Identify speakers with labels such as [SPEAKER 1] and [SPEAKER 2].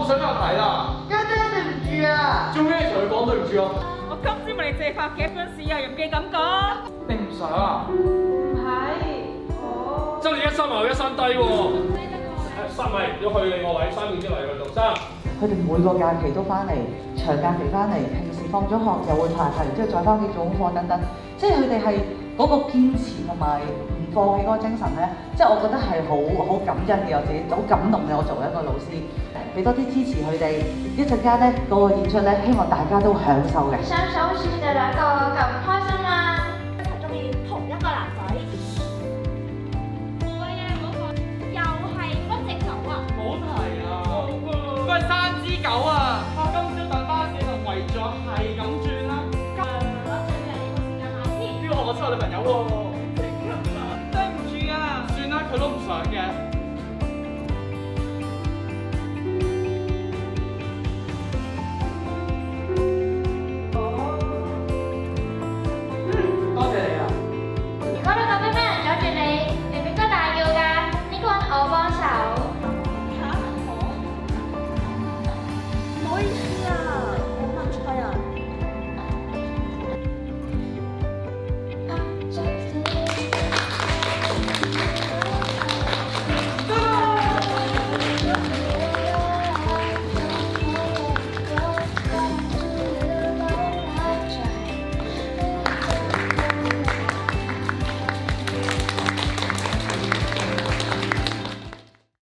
[SPEAKER 1] 唔想有睇啦。
[SPEAKER 2] 家姐對唔住啊！
[SPEAKER 1] 做咩同佢講對唔住啊？
[SPEAKER 3] 我今朝問你借發夾嗰陣時啊，又唔記咁講。
[SPEAKER 1] 你唔想啊？
[SPEAKER 3] 唔係，我
[SPEAKER 4] 周你一山埋一山低喎。誒，三米要去你個位，三秒之內去到三。
[SPEAKER 2] 佢哋每個假期都翻嚟，長假期翻嚟，平時放咗學又會排排，然之後再翻屋企做功課等等，即係佢哋係嗰個堅持同埋唔放棄嗰個精神咧，即係我覺得係好好感恩嘅，我自己好感動嘅。我作為一個老師，俾多啲支持佢哋，一陣間咧嗰個演出咧，希望大家都享受嘅。
[SPEAKER 5] 相信好似你哋兩個咁開心啊！一齊中意同一個男仔。喂啊，唔好講，又係不直狗啊！
[SPEAKER 1] 唔好提啊！佢係三支狗啊！我今朝等巴士就為咗係咁轉啦。
[SPEAKER 5] 我最近呢個時間下先。
[SPEAKER 1] 邊個學我識我女朋友喎？他都不 lúc.